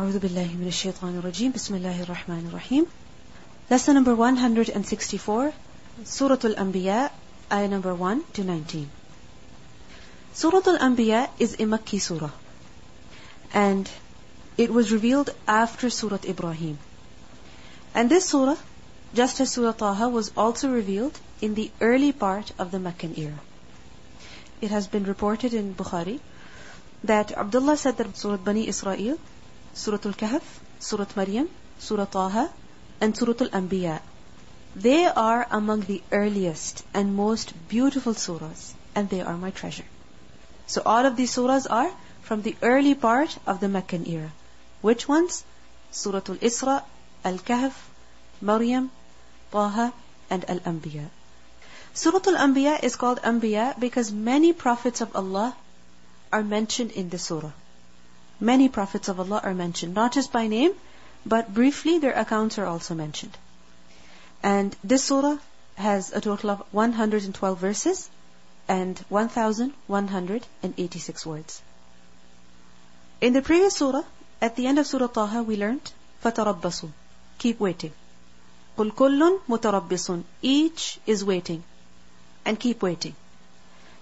أعوذ بالله من الشيطان الرجيم بسم الله الرحمن الرحيم Lesson number 164 Surah Al-Anbiya Ayah number 1 to 19 Surah Al-Anbiya is a Makki surah and it was revealed after Surah Ibrahim and this surah just as Surah Taha was also revealed in the early part of the Meccan era it has been reported in Bukhari that Abdullah said that Surah Bani Israel Surah Al-Kahf, Surah Maryam, Surah Taha, and Surah Al-Anbiya. They are among the earliest and most beautiful surahs, and they are my treasure. So all of these surahs are from the early part of the Meccan era. Which ones? Surah Al-Isra, Al-Kahf, Maryam, Taha, and Al-Anbiya. Surah Al-Anbiya is called Anbiya because many prophets of Allah are mentioned in the surah. Many prophets of Allah are mentioned, not just by name, but briefly their accounts are also mentioned. And this surah has a total of 112 verses and 1186 words. In the previous surah, at the end of Surah Taha, we learned, فَتَرَبَّصُوا Keep waiting. قُلْ كُلٌّ مُتَرَبِّصٌ Each is waiting. And keep waiting.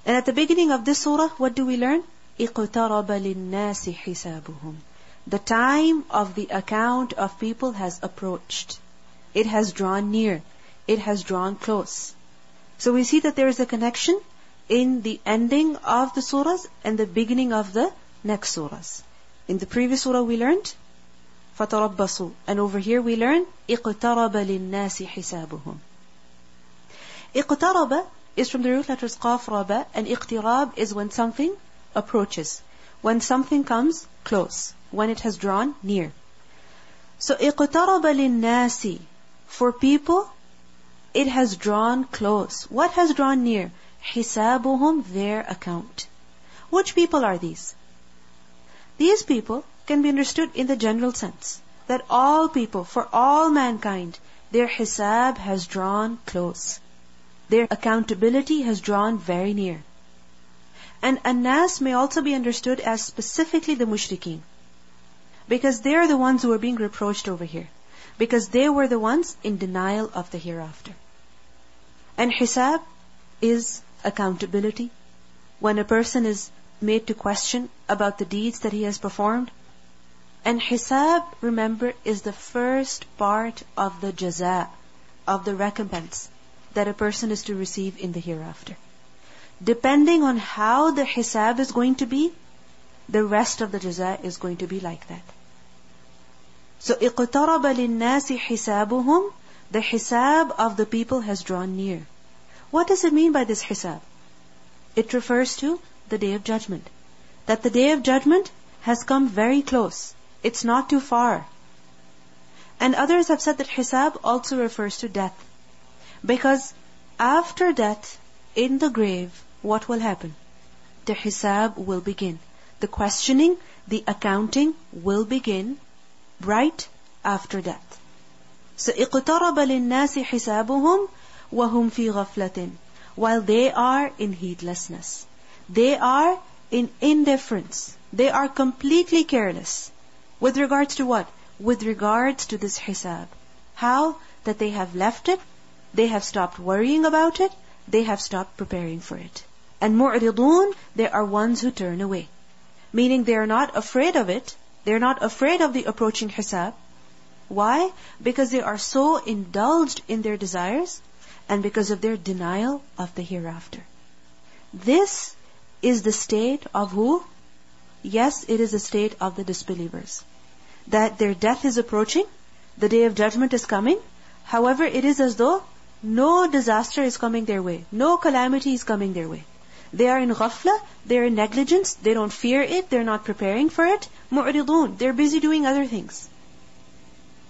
And at the beginning of this surah, what do we learn? اقترب للناس حسابهم The time of the account of people has approached. It has drawn near. It has drawn close. So we see that there is a connection in the ending of the surahs and the beginning of the next surahs. In the previous surah we learned فَتَرَبَّصُوا And over here we learn اقترب للناس حسابهم اقترب is from the root letters قاف رابا and اقتراب is when something approaches, when something comes close, when it has drawn near. So اقترب للناس for people it has drawn close. What has drawn near? حسابهم their account. Which people are these? These people can be understood in the general sense that all people, for all mankind, their hisab has drawn close. Their accountability has drawn very near. And annas may also be understood as specifically the mushrikeen. Because they are the ones who are being reproached over here. Because they were the ones in denial of the hereafter. And hisab is accountability. When a person is made to question about the deeds that he has performed. And hisab, remember, is the first part of the jaza, of the recompense that a person is to receive in the hereafter depending on how the hisab is going to be, the rest of the jaza is going to be like that. So اقترب للناس حسابهم The hisab of the people has drawn near. What does it mean by this hisab? It refers to the day of judgment. That the day of judgment has come very close. It's not too far. And others have said that hisab also refers to death. Because after death, in the grave, what will happen? The hisab will begin. The questioning, the accounting will begin right after that. So اقترب للناس حسابهم وهم في غفلة while they are in heedlessness. They are in indifference. They are completely careless. With regards to what? With regards to this hisab. How? That they have left it, they have stopped worrying about it, they have stopped preparing for it. And mu'ridun, they are ones who turn away. Meaning they are not afraid of it. They're not afraid of the approaching hisab. Why? Because they are so indulged in their desires and because of their denial of the hereafter. This is the state of who? Yes, it is the state of the disbelievers. That their death is approaching, the day of judgment is coming. However, it is as though no disaster is coming their way, no calamity is coming their way. They are in ghafla, they're in negligence, they don't fear it, they're not preparing for it. Mu'ridun, they're busy doing other things.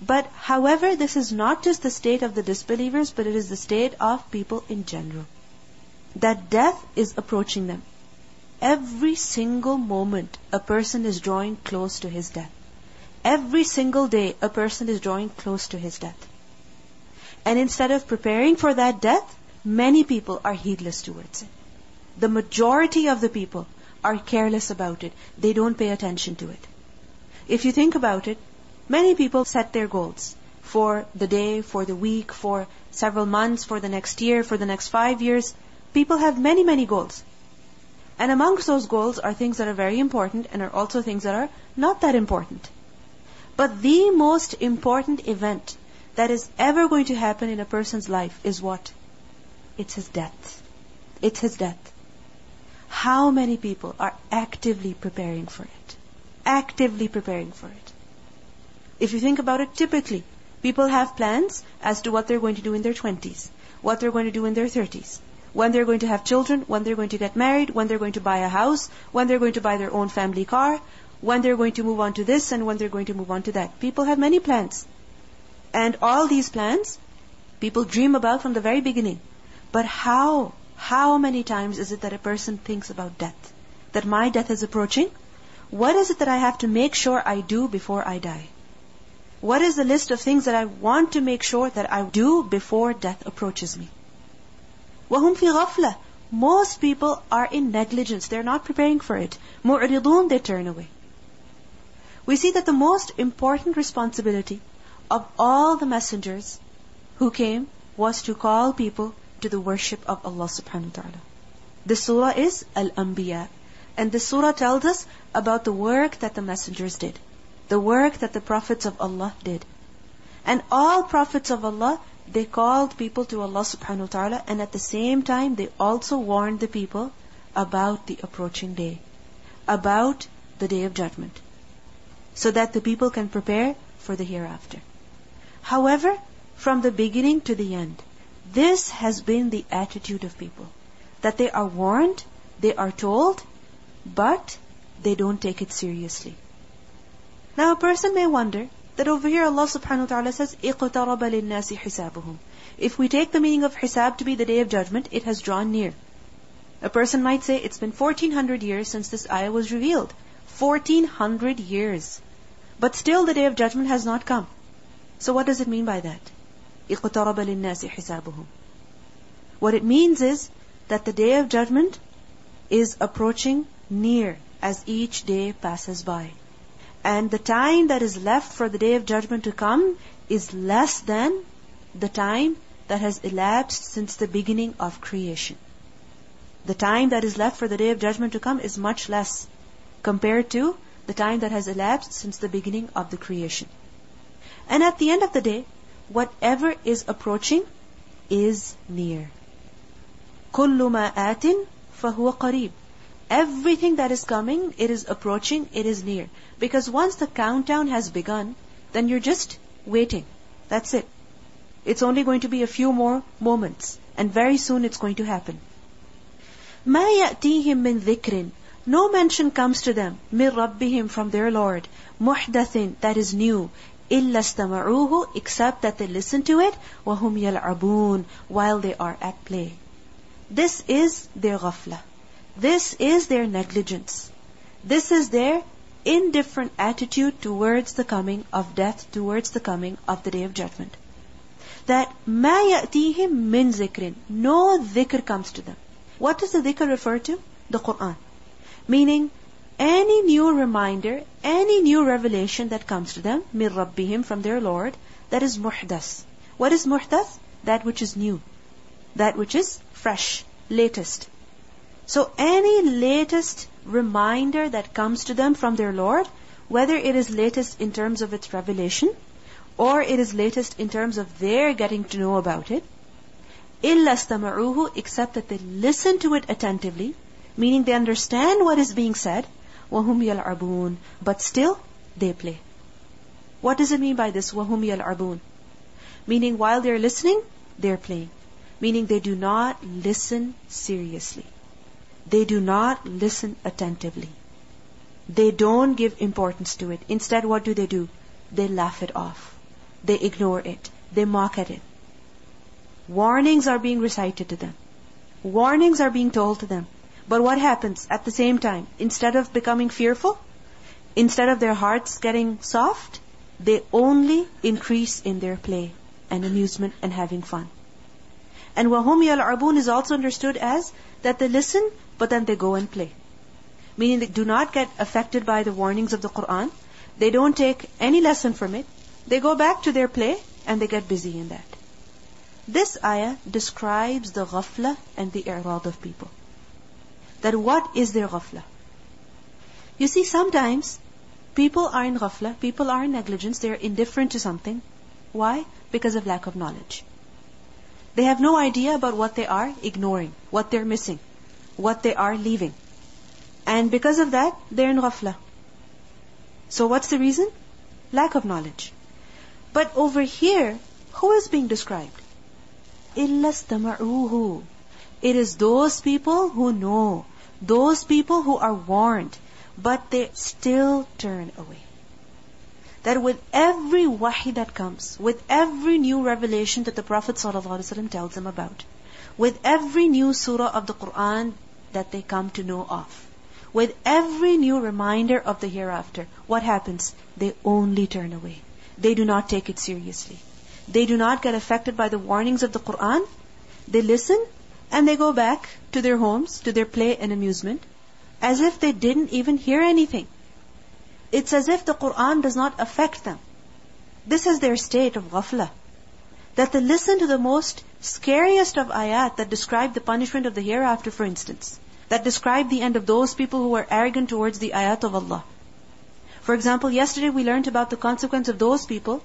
But however, this is not just the state of the disbelievers, but it is the state of people in general. That death is approaching them. Every single moment, a person is drawing close to his death. Every single day, a person is drawing close to his death. And instead of preparing for that death, many people are heedless towards it. The majority of the people are careless about it. They don't pay attention to it. If you think about it, many people set their goals for the day, for the week, for several months, for the next year, for the next five years. People have many, many goals. And amongst those goals are things that are very important and are also things that are not that important. But the most important event that is ever going to happen in a person's life is what? It's his death. It's his death. How many people are actively preparing for it? Actively preparing for it. If you think about it, typically, people have plans as to what they're going to do in their 20s, what they're going to do in their 30s, when they're going to have children, when they're going to get married, when they're going to buy a house, when they're going to buy their own family car, when they're going to move on to this and when they're going to move on to that. People have many plans. And all these plans, people dream about from the very beginning. But how, how many times is it that a person thinks about death? That my death is approaching? What is it that I have to make sure I do before I die? What is the list of things that I want to make sure that I do before death approaches me? وَهُمْ فِي غَفْلَةٍ Most people are in negligence. They're not preparing for it. مُعْرِضُونَ They turn away. We see that the most important responsibility of all the messengers who came was to call people to the worship of Allah subhanahu wa ta'ala. The surah is Al-Anbiya. And the surah tells us about the work that the messengers did the work that the prophets of Allah did. And all prophets of Allah, they called people to Allah subhanahu wa ta'ala and at the same time they also warned the people about the approaching day, about the day of judgment, so that the people can prepare for the hereafter. However, from the beginning to the end, this has been the attitude of people. That they are warned, they are told, but they don't take it seriously. Now a person may wonder that over here Allah subhanahu wa ta'ala says, اِقْتَرَبَ لِلنَّاسِ حِسَابُهُم If we take the meaning of hisab to be the day of judgment, it has drawn near. A person might say, it's been 1400 years since this ayah was revealed. 1400 years. But still the day of judgment has not come. So what does it mean by that? اِقْتَرَبَ لِلنَّاسِ حِسَابُهُم What it means is that the day of judgment is approaching near as each day passes by. And the time that is left for the day of judgment to come is less than the time that has elapsed since the beginning of creation. The time that is left for the day of judgment to come is much less compared to the time that has elapsed since the beginning of the creation. And at the end of the day, whatever is approaching is near. كل ما آت فهو قريب. Everything that is coming, it is approaching, it is near. Because once the countdown has begun, then you're just waiting. That's it. It's only going to be a few more moments. And very soon it's going to happen. مَا يَأْتِيهِم مِّن ذِكْرٍ No mention comes to them, مِن رَبِّهِمْ from their Lord, مُحْدَثٍ that is new, إِلَّا اسْتَمَعُوهُ except that they listen to it, وَهُمْ يَلْعَبُونَ while they are at play. This is their ghafla. This is their negligence. This is their indifferent attitude towards the coming of death, towards the coming of the day of judgment. That مَا يَأْتِيهِم مِّن ذِكْرٍ No dhikr comes to them. What does the dhikr refer to? The Qur'an. Meaning, any new reminder, any new revelation that comes to them, مِن رَبِّهِمْ from their Lord, that is muhdas. What is muhdas? That which is new. That which is fresh, latest. So any latest reminder that comes to them from their Lord, whether it is latest in terms of its revelation, or it is latest in terms of their getting to know about it, إِلَّا اسْتَمَعُوهُ except that they listen to it attentively, meaning they understand what is being said, وَهُمْ يَلْعَبُونَ But still, they play. What does it mean by this, وَهُمْ يَلْعَبُونَ? Meaning while they're listening, they're playing. Meaning they do not listen seriously. They do not listen attentively. They don't give importance to it. Instead, what do they do? They laugh it off. They ignore it. They mock at it. Warnings are being recited to them. Warnings are being told to them. But what happens at the same time? Instead of becoming fearful, instead of their hearts getting soft, they only increase in their play and amusement and having fun. And wahum yal'abun is also understood as that they listen but then they go and play. Meaning they do not get affected by the warnings of the Quran. They don't take any lesson from it. They go back to their play and they get busy in that. This ayah describes the ghafla and the i'rad of people That what is their ghafla? You see, sometimes people are in ghafla, people are in negligence, they're indifferent to something. Why? Because of lack of knowledge. They have no idea about what they are ignoring, what they're missing, what they are leaving. And because of that, they're in ghafla. So what's the reason? Lack of knowledge. But over here, who is being described? إِلَّا اسْتَمَعُوهُ It is those people who know, those people who are warned, but they still turn away. That with every wahi that comes, with every new revelation that the Prophet ﷺ tells them about, with every new surah of the Quran that they come to know of, with every new reminder of the hereafter, what happens? They only turn away. They do not take it seriously. They do not get affected by the warnings of the Quran. They listen and they go back to their homes, to their play and amusement, as if they didn't even hear anything. It's as if the Quran does not affect them. This is their state of ghafla. That they listen to the most scariest of ayat that describe the punishment of the hereafter, for instance. That describe the end of those people who are arrogant towards the ayat of Allah. For example, yesterday we learned about the consequence of those people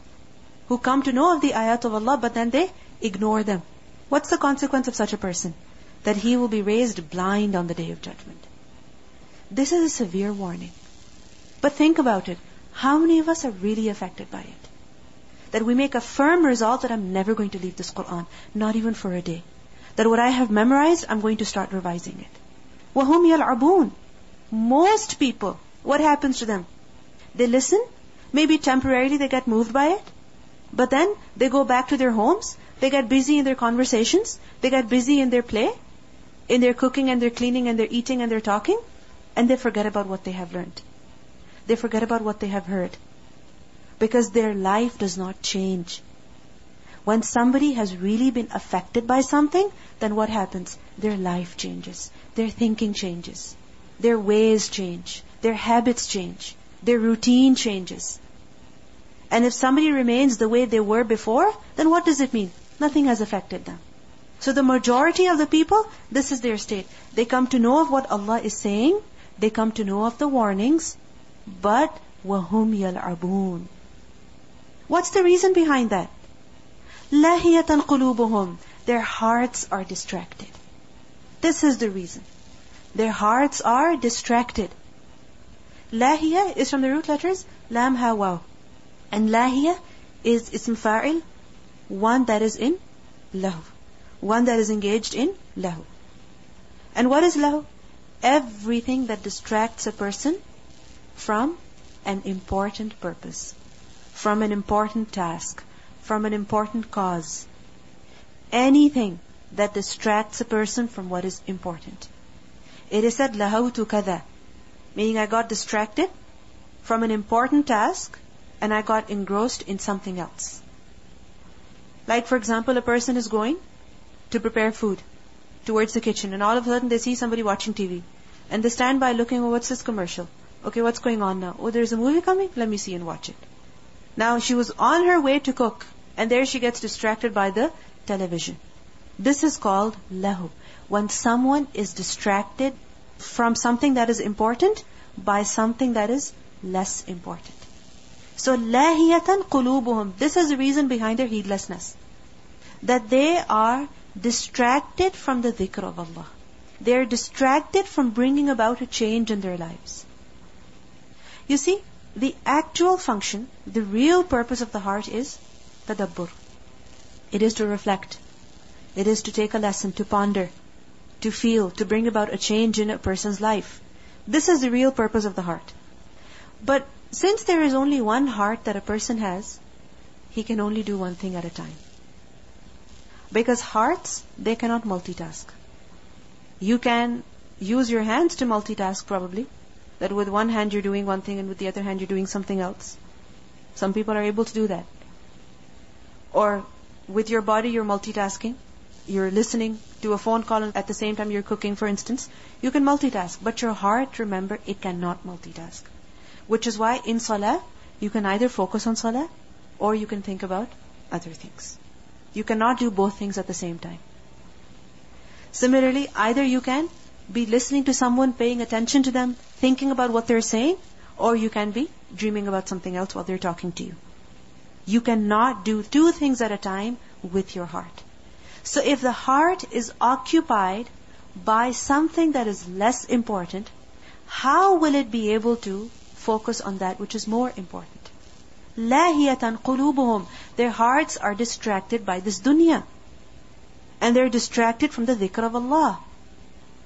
who come to know of the ayat of Allah, but then they ignore them. What's the consequence of such a person? That he will be raised blind on the day of judgment. This is a severe warning. But think about it. How many of us are really affected by it? That we make a firm resolve that I'm never going to leave this Quran, not even for a day. That what I have memorized, I'm going to start revising it. وَهُمْ يَلْعَبُونَ Most people, what happens to them? They listen, maybe temporarily they get moved by it, but then they go back to their homes, they get busy in their conversations, they get busy in their play, in their cooking and their cleaning and their eating and their talking, and they forget about what they have learned. They forget about what they have heard. Because their life does not change. When somebody has really been affected by something, then what happens? Their life changes. Their thinking changes. Their ways change. Their habits change. Their routine changes. And if somebody remains the way they were before, then what does it mean? Nothing has affected them. So the majority of the people, this is their state. They come to know of what Allah is saying. They come to know of the warnings. But وَهُمْ يَلْعَبُونَ What's the reason behind that? لَهِيَةً قُلُوبُهُمْ Their hearts are distracted. This is the reason. Their hearts are distracted. Lahiya is from the root letters lam ha waw. And lahiya is ism fa'il, one that is in lahu. One that is engaged in lahu. And what is lahu? Everything that distracts a person from an important purpose, from an important task, from an important cause. Anything that distracts a person from what is important. It is said, lahu kada, meaning I got distracted from an important task and I got engrossed in something else. Like for example, a person is going to prepare food towards the kitchen and all of a sudden they see somebody watching TV. And they stand by looking, oh, what's this commercial? Okay, what's going on now? Oh, there's a movie coming? Let me see and watch it. Now she was on her way to cook, and there she gets distracted by the television. This is called lahu. When someone is distracted from something that is important by something that is less important. So lahiyatan qulubuhum. This is the reason behind their heedlessness. That they are distracted from the dhikr of Allah. They are distracted from bringing about a change in their lives. You see, the actual function, the real purpose of the heart is tadabbur. It is to reflect. It is to take a lesson, to ponder, to feel, to bring about a change in a person's life. This is the real purpose of the heart. But since there is only one heart that a person has, he can only do one thing at a time. Because hearts, they cannot multitask. You can use your hands to multitask probably, that with one hand you're doing one thing and with the other hand you're doing something else. Some people are able to do that. Or with your body you're multitasking. You're listening to a phone call at the same time you're cooking, for instance. You can multitask. But your heart, remember, it cannot multitask. Which is why in salah, you can either focus on salah or you can think about other things. You cannot do both things at the same time. Similarly, either you can be listening to someone, paying attention to them, thinking about what they're saying, or you can be dreaming about something else while they're talking to you. You cannot do two things at a time with your heart. So if the heart is occupied by something that is less important, how will it be able to focus on that which is more important? لاهية قلوبهم Their hearts are distracted by this dunya. And they're distracted from the dhikr of Allah.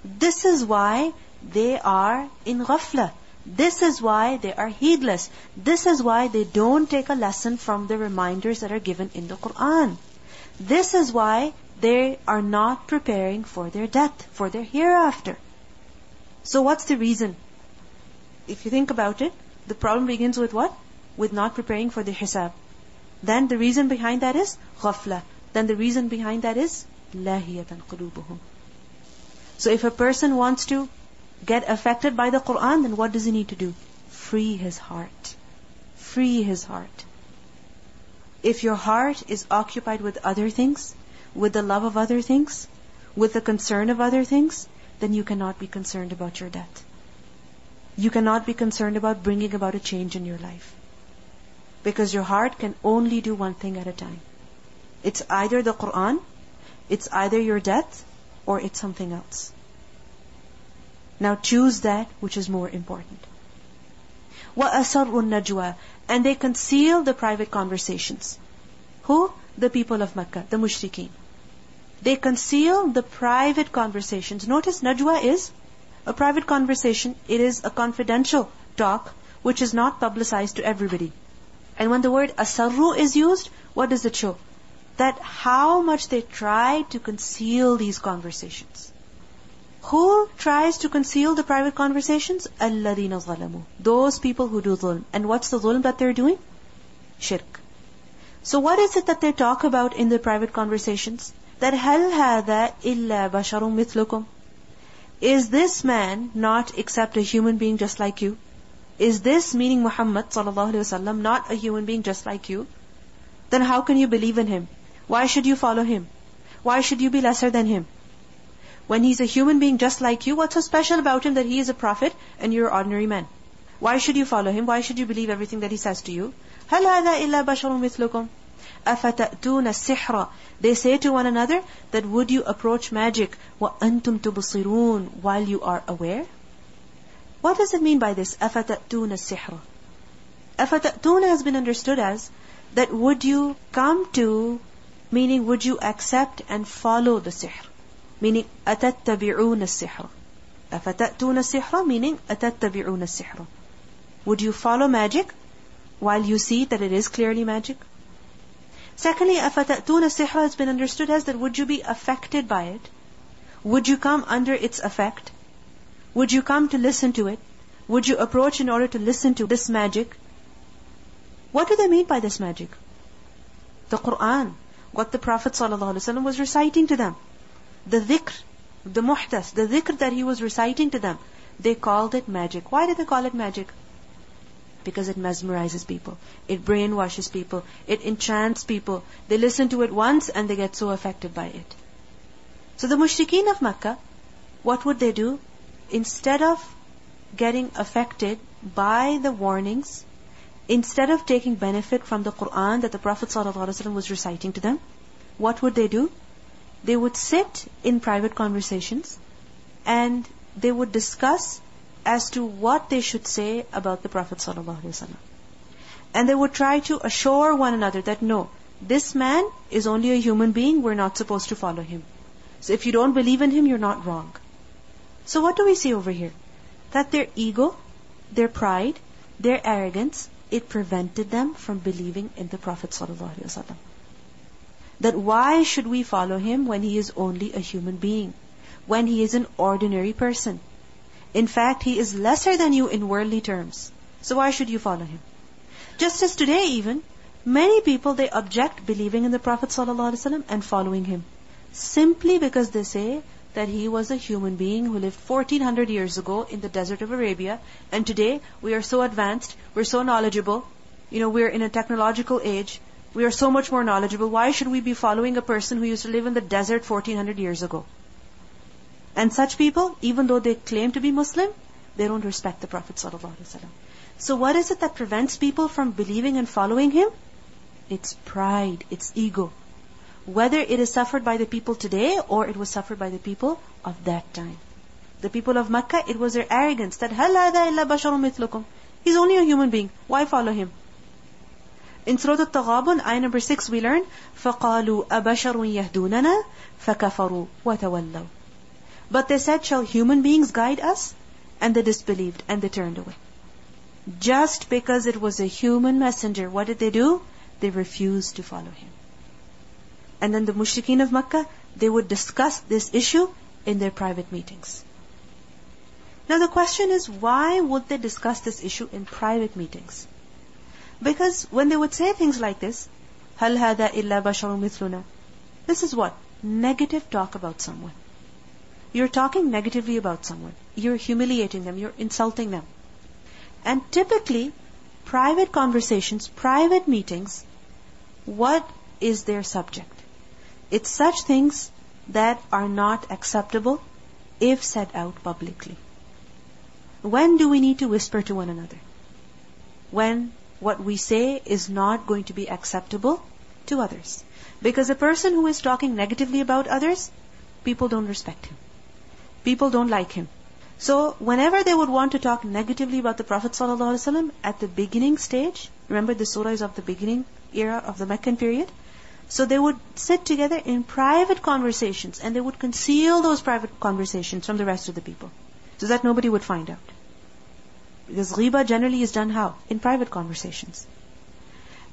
This is why they are in ghafla. This is why they are heedless. This is why they don't take a lesson from the reminders that are given in the Quran. This is why they are not preparing for their death, for their hereafter. So what's the reason? If you think about it, the problem begins with what? With not preparing for the hisab. Then the reason behind that is ghafla. Then the reason behind that is lahiyatan qulubuhum. So if a person wants to get affected by the Quran, then what does he need to do? Free his heart. Free his heart. If your heart is occupied with other things, with the love of other things, with the concern of other things, then you cannot be concerned about your death You cannot be concerned about bringing about a change in your life. Because your heart can only do one thing at a time. It's either the Quran, it's either your death, or it's something else. Now choose that which is more important. وَأَسَرُّ النَّجْوَى And they conceal the private conversations. Who? The people of Mecca, the mushrikeen. They conceal the private conversations. Notice najwa is a private conversation, it is a confidential talk which is not publicized to everybody. And when the word asarru is used, what does it show? That how much they try to conceal these conversations. Who tries to conceal the private conversations? Alladina zalamu. Those people who do zulm. And what's the zulm that they're doing? Shirk. So what is it that they talk about in the private conversations? That hal that illa basharun mithlukum. Is this man not except a human being just like you? Is this, meaning Muhammad sallallahu alaihi wasallam, not a human being just like you? Then how can you believe in him? Why should you follow him? Why should you be lesser than him? When he's a human being just like you, what's so special about him that he is a prophet and you're ordinary man? Why should you follow him? Why should you believe everything that he says to you? هَلْ هَذَا إِلَّا بَشَرٌ مِثْلُكُمْ أَفَتَأْتُونَ السِّحْرَ They say to one another that would you approach magic وَأَنْتُمْ تُبْصِرُونَ while you are aware? What does it mean by this? أَفَتَأْتُونَ السِّحْرَ أَفَتَأْتُونَ has been understood as that would you come to, meaning would you accept and follow the sihr? meaning أتتبعون السحر أفتأتون السحر meaning أتتبعون السحر Would you follow magic while you see that it is clearly magic? Secondly, afatatuna sihra has been understood as that would you be affected by it? Would you come under its effect? Would you come to listen to it? Would you approach in order to listen to this magic? What do they mean by this magic? The Quran, what the Prophet ﷺ was reciting to them. The dhikr, the muhtas, the dhikr that he was reciting to them. They called it magic. Why did they call it magic? Because it mesmerizes people. It brainwashes people. It enchants people. They listen to it once and they get so affected by it. So the mushrikeen of Makkah, what would they do? Instead of getting affected by the warnings, instead of taking benefit from the Quran that the Prophet ﷺ was reciting to them, what would they do? they would sit in private conversations and they would discuss as to what they should say about the Prophet ﷺ. And they would try to assure one another that no, this man is only a human being, we're not supposed to follow him. So if you don't believe in him, you're not wrong. So what do we see over here? That their ego, their pride, their arrogance, it prevented them from believing in the Prophet ﷺ that why should we follow him when he is only a human being, when he is an ordinary person? In fact, he is lesser than you in worldly terms. So why should you follow him? Just as today even, many people they object believing in the Prophet ﷺ and following him. Simply because they say that he was a human being who lived 1400 years ago in the desert of Arabia and today we are so advanced, we're so knowledgeable, You know, we're in a technological age. We are so much more knowledgeable. Why should we be following a person who used to live in the desert 1400 years ago? And such people, even though they claim to be Muslim, they don't respect the Prophet ﷺ. So what is it that prevents people from believing and following him? It's pride, it's ego. Whether it is suffered by the people today or it was suffered by the people of that time. The people of Makkah, it was their arrogance that هَلْ هَذَا إِلَّا بَشَرٌ مِثْلُكُمْ He's only a human being. Why follow him? In Surah Al-Taghabun, ayah number 6, we learn, فَقَالُوا أَبَشَرٌ يَهْدُونَنَا فَكَفَرُوا وَتَوَلَّوْا But they said, shall human beings guide us? And they disbelieved and they turned away. Just because it was a human messenger, what did they do? They refused to follow him. And then the mushrikeen of Makkah, they would discuss this issue in their private meetings. Now the question is, why would they discuss this issue in private meetings? Because when they would say things like this, هَلْ هَذَا إِلَّا بَشَرٌ مِثْلُنَا This is what? Negative talk about someone. You're talking negatively about someone. You're humiliating them. You're insulting them. And typically, private conversations, private meetings, what is their subject? It's such things that are not acceptable if said out publicly. When do we need to whisper to one another? When what we say is not going to be acceptable to others. Because a person who is talking negatively about others, people don't respect him. People don't like him. So whenever they would want to talk negatively about the Prophet ﷺ at the beginning stage, remember the surah is of the beginning era of the Meccan period, so they would sit together in private conversations and they would conceal those private conversations from the rest of the people so that nobody would find out. Because ghiba generally is done how? In private conversations.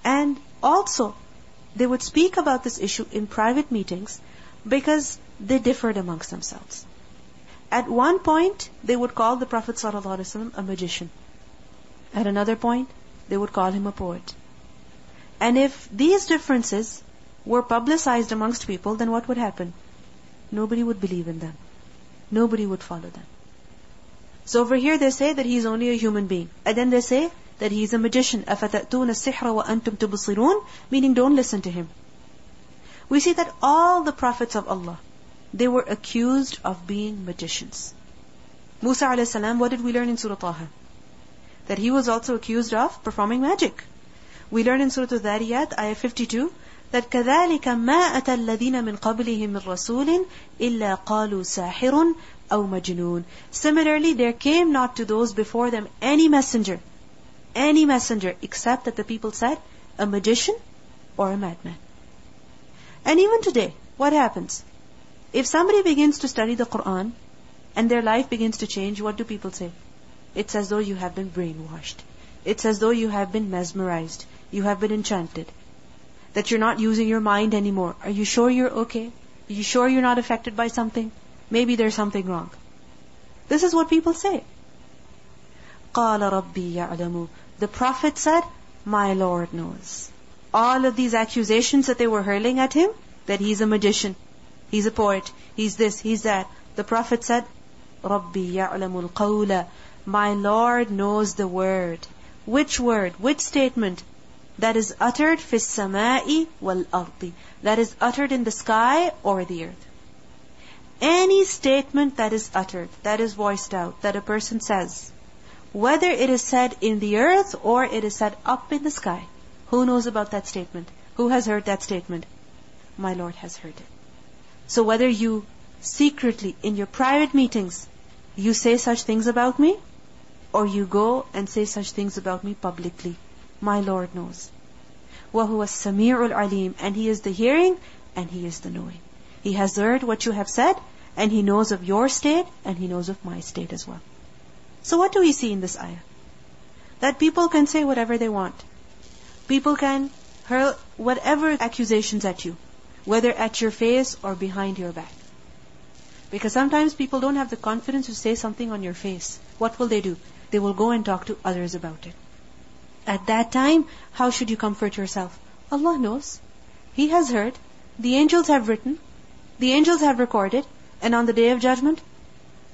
And also, they would speak about this issue in private meetings because they differed amongst themselves. At one point, they would call the Prophet ﷺ a magician. At another point, they would call him a poet. And if these differences were publicized amongst people, then what would happen? Nobody would believe in them. Nobody would follow them. So over here they say that he's only a human being. And then they say that he's a magician. أَفَتَأْتُونَ السِّحْرَ وَأَنْتُمْ تُبْصِرُونَ Meaning don't listen to him. We see that all the prophets of Allah, they were accused of being magicians. Musa a.s., what did we learn in Surah Taha? That he was also accused of performing magic. We learn in Surah Al-Dhariyat, ayah 52, that كَذَلِكَ مَا أَتَى الَّذِينَ مِنْ قَبْلِهِمْ مِنْ رَسُولٍ إِلَّا قَالُوا سَاحِرٌ أو مجنون. Similarly, there came not to those before them any messenger, any messenger, except that the people said, a magician or a madman. And even today, what happens? If somebody begins to study the Quran and their life begins to change, what do people say? It's as though you have been brainwashed. It's as though you have been mesmerized. You have been enchanted. That you're not using your mind anymore. Are you sure you're okay? Are you sure you're not affected by something? Maybe there's something wrong. This is what people say. قَالَ رَبِّي يَعْلَمُ The Prophet said, My Lord knows. All of these accusations that they were hurling at him, that he's a magician, he's a poet, he's this, he's that. The Prophet said, رَبِّي يَعْلَمُ الْقَوْلَ My Lord knows the word. Which word? Which statement? That is uttered فِي السَّمَاءِ وَالْأَرْضِ That is uttered in the sky or the earth. Any statement that is uttered, that is voiced out, that a person says, whether it is said in the earth or it is said up in the sky, who knows about that statement? Who has heard that statement? My Lord has heard it. So whether you secretly, in your private meetings, you say such things about me, or you go and say such things about me publicly, my Lord knows. وَهُوَ السَّمِيعُ الْعَلِيمُ And He is the hearing and He is the knowing. He has heard what you have said, and He knows of your state, and He knows of my state as well. So what do we see in this ayah? That people can say whatever they want. People can hurl whatever accusations at you, whether at your face or behind your back. Because sometimes people don't have the confidence to say something on your face. What will they do? They will go and talk to others about it. At that time, how should you comfort yourself? Allah knows. He has heard. The angels have written. The angels have recorded, and on the day of judgment,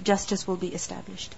justice will be established.